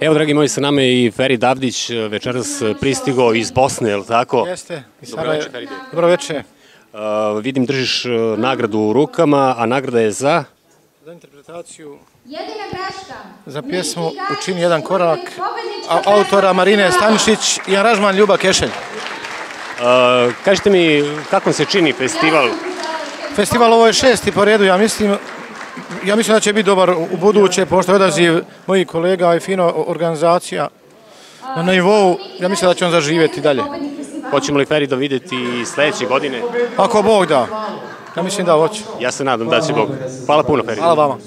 Evo, dragi moji, sa nama je i Feri Davdić, večeras pristigo iz Bosne, je li tako? Jeste. I Dobro sada je- večer, Feride. Dobro večer. Uh, vidim, držiš uh, nagradu u rukama, a nagrada je za... Za interpretaciju Jedina greška. za pjesmu Učini jedan korak a, autora Marine Stanišić i aranžman Ljuba Kešelj. Uh, kažite mi, kako se čini festival? Festival ovo je šesti po redu, ja mislim, ja mislim da će biti dobar u buduće, pošto je odaziv mojih kolega i fino organizacija na nivou, ja mislim da će on zaživjeti dalje. Hoćemo li Ferido vidjeti i sljedeće godine? Ako Bog da, ja mislim da hoće. Ja se nadam da će Bog. Hvala puno, Ferido. Hvala vama.